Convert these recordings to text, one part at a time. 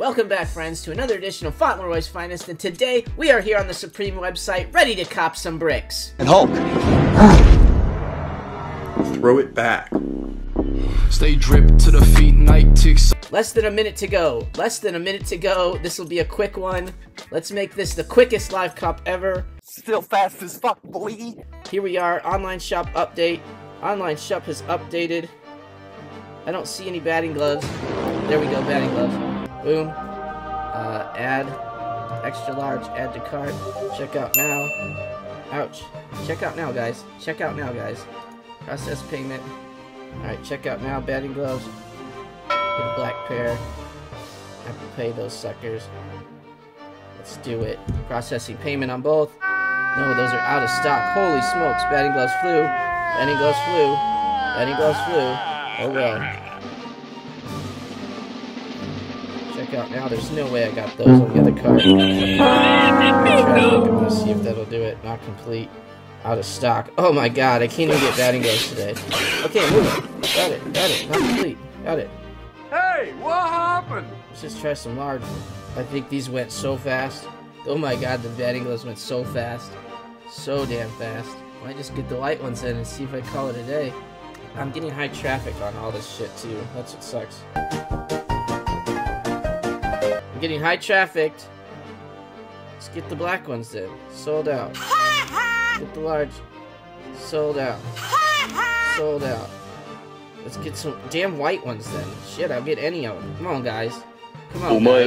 Welcome back, friends, to another edition of Fauntleroy's Finest, and today we are here on the Supreme website, ready to cop some bricks. And Hulk. Throw it back. Stay dripped to the feet, night ticks. Less than a minute to go. Less than a minute to go. This will be a quick one. Let's make this the quickest live cop ever. Still fast as fuck, boy. Here we are, online shop update. Online shop has updated. I don't see any batting gloves. There we go, batting gloves. Boom. Uh, add. Extra large, add to cart. Check out now. Ouch. Check out now, guys. Check out now, guys. Process payment. Alright, check out now, batting gloves. Get a black pair. Have to pay those suckers. Let's do it. Processing payment on both. No, those are out of stock. Holy smokes, batting gloves flew. Batting gloves flew. Batting gloves flew. Oh well. Check out now. There's no way I got those on the other card. I'm gonna see if that'll do it. Not complete. Out of stock. Oh my god, I can't even get batting gloves today. Okay, move it. Got it. Got it. Not complete. Got it. Hey, what happened? Let's just try some large. I think these went so fast. Oh my god, the batting gloves went so fast. So damn fast. Might just get the light ones in and see if I call it a day. I'm getting high traffic on all this shit too. That's what sucks. Getting high trafficked. Let's get the black ones then. Sold out. Get the large. Sold out. Sold out. Let's get some damn white ones then. Shit, I'll get any of them. Come on, guys. Come on, guys.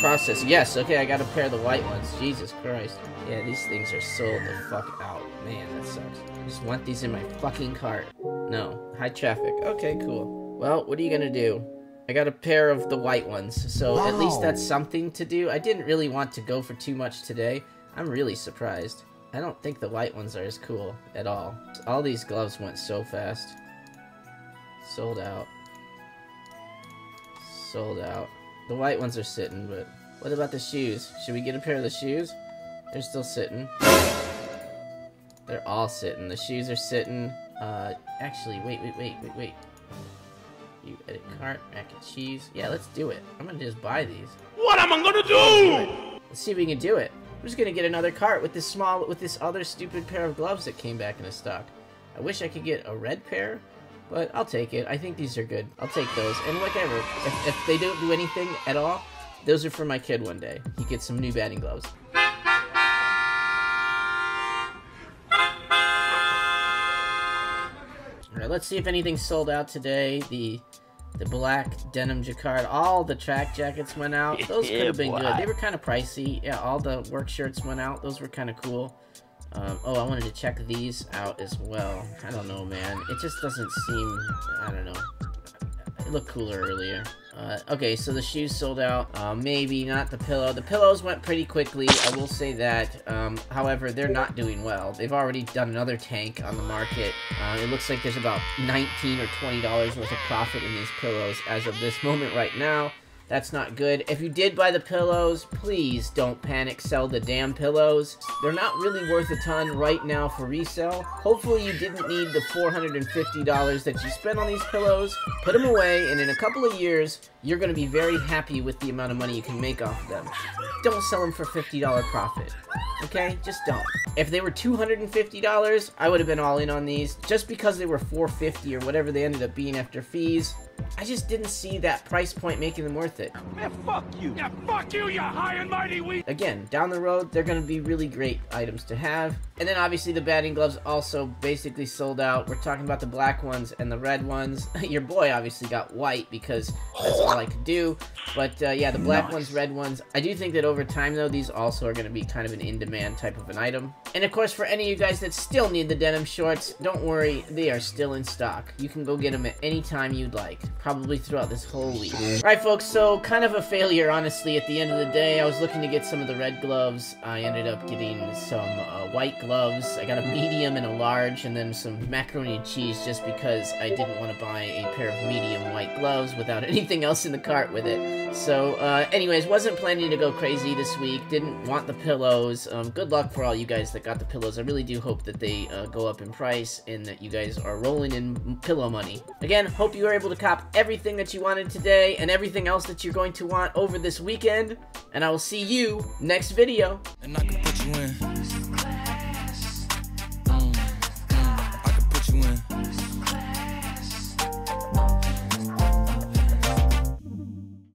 Process. Yes, okay, I got a pair of the white ones. Jesus Christ. Yeah, these things are sold the fuck out. Man, that sucks. I just want these in my fucking cart. No. High traffic. Okay, cool. Well, what are you gonna do? I got a pair of the white ones, so at least that's something to do. I didn't really want to go for too much today. I'm really surprised. I don't think the white ones are as cool at all. All these gloves went so fast. Sold out. Sold out. The white ones are sitting, but what about the shoes? Should we get a pair of the shoes? They're still sitting. They're all sitting. The shoes are sitting. Uh, actually, wait, wait, wait, wait, wait. You edit cart, mac and cheese. Yeah, let's do it. I'm gonna just buy these. What am I gonna do? Let's see if we can do it. I'm just gonna get another cart with this small, with this other stupid pair of gloves that came back into stock. I wish I could get a red pair, but I'll take it. I think these are good. I'll take those. And whatever, if, if they don't do anything at all, those are for my kid one day. He gets some new batting gloves. Let's see if anything sold out today. The the black denim jacquard, all the track jackets went out. Those could have been good. They were kind of pricey. Yeah, all the work shirts went out. Those were kind of cool. Um, oh, I wanted to check these out as well. I don't know, man. It just doesn't seem. I don't know. It looked cooler earlier. Uh, okay, so the shoes sold out. Uh, maybe not the pillow. The pillows went pretty quickly. I will say that. Um, however, they're not doing well. They've already done another tank on the market. Uh, it looks like there's about 19 or 20 dollars worth of profit in these pillows as of this moment right now. That's not good. If you did buy the pillows, please don't panic. Sell the damn pillows. They're not really worth a ton right now for resale. Hopefully you didn't need the $450 that you spent on these pillows. Put them away, and in a couple of years, you're going to be very happy with the amount of money you can make off of them. Don't sell them for $50 profit. Okay? Just don't. If they were $250, I would have been all in on these. Just because they were 450 or whatever they ended up being after fees, I just didn't see that price point making them worth it. Man, fuck you. Yeah, fuck you, you high and mighty weak. Again, down the road, they're going to be really great items to have. And then obviously the batting gloves also basically sold out. We're talking about the black ones and the red ones. Your boy obviously got white because that's all I could do. But uh, yeah, the black ones, red ones. I do think that over time though, these also are going to be kind of an in-demand type of an item. And of course, for any of you guys that still need the denim shorts, don't worry, they are still in stock. You can go get them at any time you'd like, probably throughout this whole week. Alright folks, so So, kind of a failure, honestly, at the end of the day. I was looking to get some of the red gloves. I ended up getting some uh, white gloves. I got a medium and a large, and then some macaroni and cheese just because I didn't want to buy a pair of medium white gloves without anything else in the cart with it. So, uh, anyways, wasn't planning to go crazy this week. Didn't want the pillows. Um, good luck for all you guys that got the pillows. I really do hope that they uh, go up in price and that you guys are rolling in pillow money. Again, hope you were able to cop everything that you wanted today and everything else that you're going to want over this weekend. And I will see you next video.